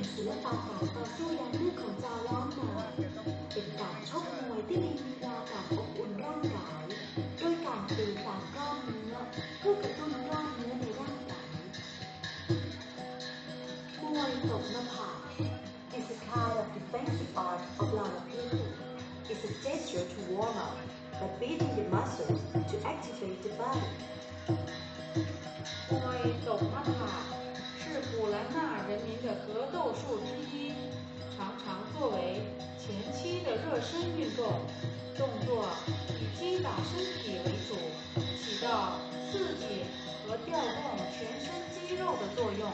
เป็นศิลปะการต่อสู้อย่างลึกของจาล้อมหนาเป็นการชกมวยที่มีลีลาการอบอุ่นร่างกายโดยการตีตามกล้ามเนื้อเพื่อกระตุ้นกล้ามเนื้อในร่างกายมวยตบหน้าผาก is a kind of defensive art of Lala people. It's a gesture to warm up by beating the muscles to activate the body. มวยตบหน้าผาก 热身运动，动作以击打身体为主，起到刺激和调动全身肌肉的作用。